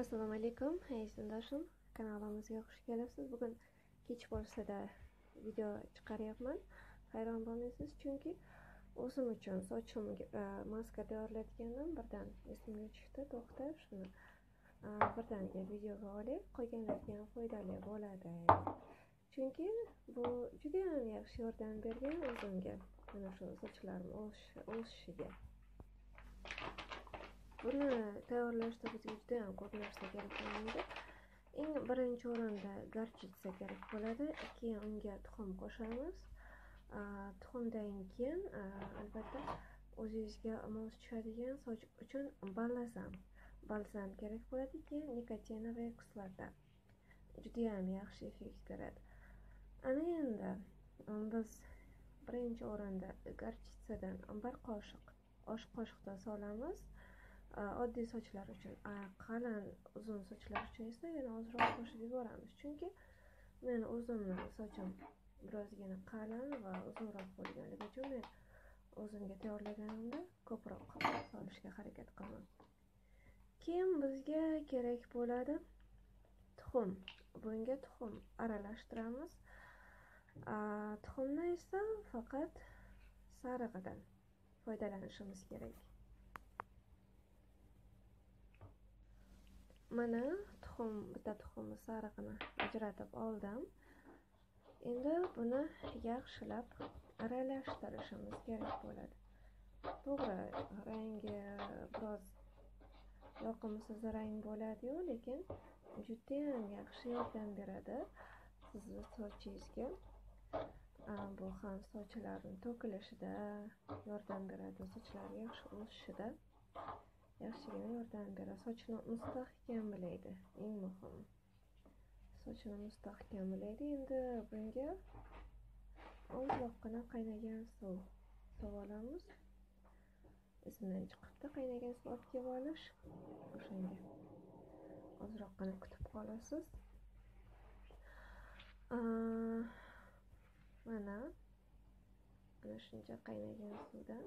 assalomu alaykum aziz tengdoshim kanalimizga xush kelibsiz bugun kech bo'lsada video chiqaryapman. Hayron bo'lmaysiz chunki o'zim uchun sochimga e, maska tayyorlayotgandim birdan esimga tushdi to'xta shuni e, birdaniga e, videoga olib qolganlarga ham foydali bo'ladi. Chunki bu judayam yaxshi yordam bergan o'zimga mana shu sochlarim o'sishiga buni tayyorlashda bizga judayam ko'p narsa kerak bo'lmaydi eng birinchi o'rinda garchitsa kerak bo'ladi. Keyin unga tuxum qo'shamiz. Tuxumdan keyin albatta o'zingizga mos tushadigan soch uchun balzam balzam kerak bo'ladi keyin nikotinovая kislota judayam yaxshi effekt beradi ana endi biz birinchi o'rinda garchitsadan bir qoshiq osh qoshiqdan solamiz. Э, oddiy sochlar uchun. Qalin uzun sochlar uchun esa yana ozroq qo'shib yuboramiz. Chunki men o'zimni sochim birozgina qalin va uzunroq bo'lganligi uchun men o'zimga tayyorlaganimda ko'proq solishga harakat qilaman. Keyin bizga kerak bo'ladi? Tuxum. Bunga tuxum aralashtiramiz. Tuxumni esa faqat sarig'idan foydalanishimiz kerak. Mana tuxum bitta tuxumni sarig'ini ajratib oldim. Endi buni yaxshilab aralashtirishimiz kerak bo'ladi. To'g'ri rangi biroz yoqimsiz rang bo'ladiyu lekin judayam yaxshi yordam beradi sizni sochingizga. Bu ham sochlarni to'kilishida yordam beradi sochlar yaxshi o'sishida. Yaxshigina yordam beradi sochini mustahkamlaydi eng muhimi. Sochini mustahkamlaydi endi bunga ozroqgina qaynagan suv suv olamiz. Izidan chiqibdi qaynagan suv olib kelib olish o'shanga ozroqgina kutib qolasiz. Mana mana shuncha qaynagan suvdan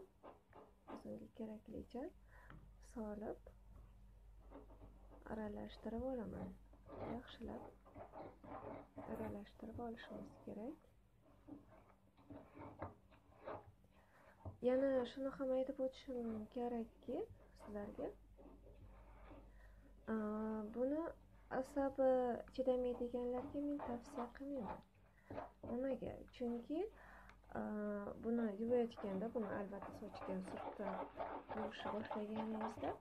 o'zimga keraklicha solib aralashtirib olaman. Yaxshilab aralashtirib olishimiz kerak. Yana shuni ham aytib o'tishim kerakki sizlarga buni asabi chidamaydiganlarga men tavsiya qilmayman. Nimaga? Chunki buni yuvayotganda buni albatta sochga surtib yuvishni boshlaganingizda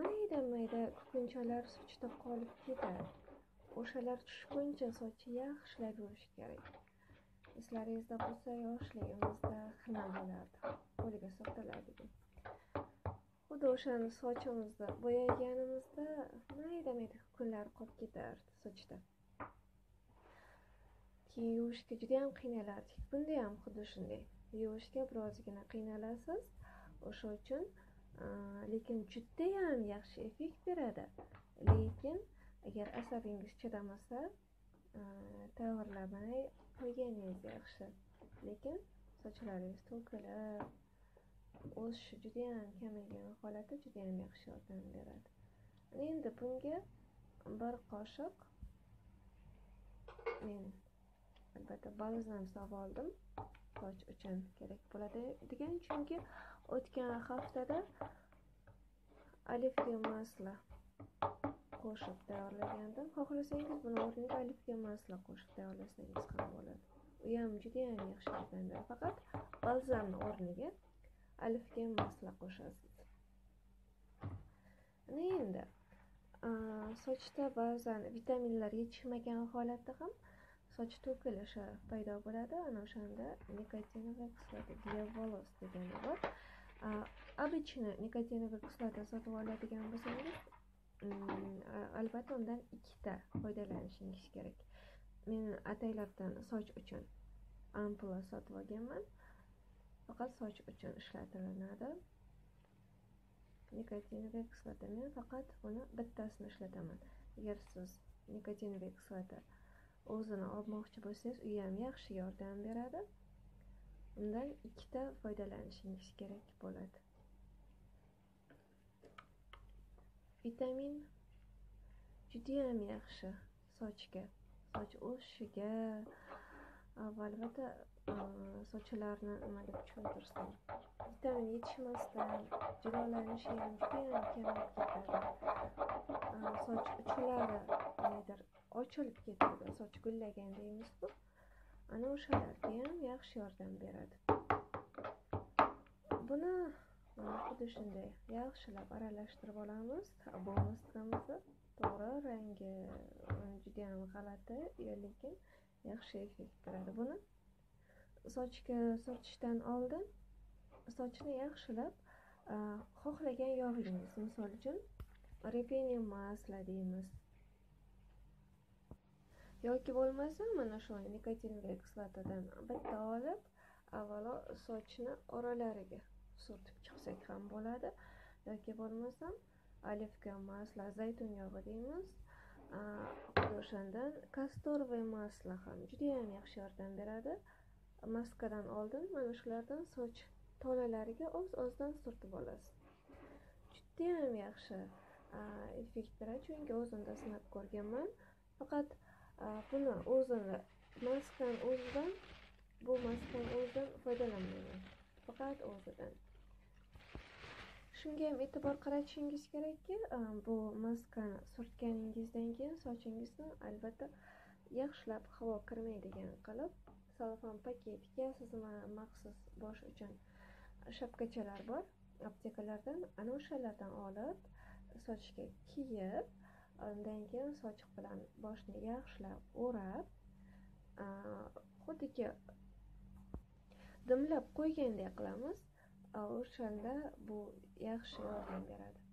mayda mayda kukunchalar sochda qolib ketadi. O'shalar tushguncha sochni yaxshilab yuvish kerak. Eslaringizda bo'lsa yoshligimizda xina bo'lardi qo'liga surtiladigan xuddi o'shani sochimizni bo'yaganimizda mayda mayda kukunlar qolib ketardi sochda keyin yuvishga judayam qiynalardik bunda ham xuddi shunday. Yuvishga birozgina qiynalasiz o'sha uchun lekin judayam yaxshi effekt beradi. Lekin agar asabingiz chidamasa tayyorlamay qo'yganingiz yaxshi. Lekin sochlaringiz to'kilib o'sishi judayam kamaygan holatda judayam yaxshi yordam beradi. Endi bunga bir qoshiq men albatta balzam solib oldim. Soch uchun kerak bo'ladi degan. Chunki o'tgan haftada olivga masla qo'shib tayyorlagandim. Xohlasangiz buni o'rniga olivga masla qo'shib tayyorlasangiz ham bo'ladi. U ham judayam yaxshi ketadi faqat balzamni o'rniga alifga masla qo'shasiz. Ana endi sochda ba'zan vitaminlar yetishmagan holatda ham soch to'kilishi paydo bo'ladi. Ana o'shanda nikotinovая kislota для волос degani bor. Обычно nikotinovая kislota sotib oladigan bo'lsangiz mm, albatta undan ikkita foydalanishingiz kerak. Men ataylabdan soch uchun ampula sotib olganman. Faqat soch uchun ishlatilinadi. Nikotinovая kislota men faqat buni bittasini ishlataman. Agar siz nikotinovая kislota o'zini olmoqchi bo'lsangiz u ham yaxshi yordam beradi. Undan ikkita foydalanishingiz kerak bo'ladi. Vitamin judayam yaxshi. Sochga soch o'sishiga albatta e, sochlarni nima deb tushuntirsam vitamin yetishmasdan jilolanishi ham judayam kamayib ketadi e, soch uchlari nimadir ochilib ketadi soch gullagan deymizku ana o'shalarga ham yaxshi yordam beradi. Buni mana xuddi shunday yaxshilab aralashtirib olamiz. Bu maskamizni to'g'ri rangi judayam g'alati lekin yaxshi effekt beradi buni. Sochga surtishdan oldin sochni yaxshilab e, xohlagan yog'ingiz misol uchun repenium masla deymiz. Yoki bo'lmasa mana shu nikotinli kislotadan bitta olib avvalo sochni oralariga surtib chiqsak ham bo'ladi. Yoki bo'lmasam olivka masla zaytun yog'i deymiz. O'shandan kastorovый masla ham judayam yaxshi yordam beradi. Maskadan oldin mana shulardan soch tolalariga oz ozdan surtib olasiz. Judayam yaxshi effekt beradi chunki o'zimda sinab ko'rganman. Faqat buni o'zini maskan o'zidan bu maskan o'zidan foydalanmayman faqat o'zidan shunga ham e'tibor qaratishingiz kerakki bu maskani surtganingizdan keyin sochingizni albatta yaxshilab havo kirmaydigan qilib salofan paketga sizni maxsus bosh uchun shapkachalar bor aptekalardan ana o'shalardan olib sochga kiyib undan keyin sochiq bilan boshni yaxshilab o'rab xuddiki dimlab qo'ygandek qilamiz o'shanda bu yaxshi yordam beradi.